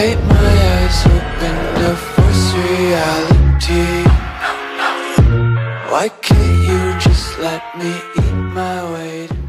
Keep my eyes open to force reality Why can't you just let me eat my weight?